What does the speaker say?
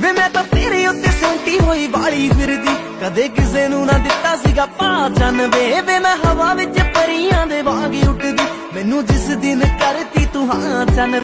ਵੇ ਮੈਂ ਤਾਂ ਤੇਰੇ ਉੱਤੇ ਸੌਂਟੀ ਹੋਈ ਵਾਲੀ ਫਿਰਦੀ। ਕਦੇ ਕਿਸੇ ਨੂੰ ਨਾ ਦਿੱਤਾ ਸੀਗਾ ਪਾ ਚੰਨ ਵੇ। ਵੇ ਮੈਂ ਹਵਾ ਵਿੱਚ ਪਰੀਆਂ ਦੇ ਵਾਂਗ ਉੱਡਦੀ ਮੈਨੂੰ ਜਿਸ ਦਿਨ ਕਰਤੀ ਤੂੰ ਹਾਂ ਚੰਨ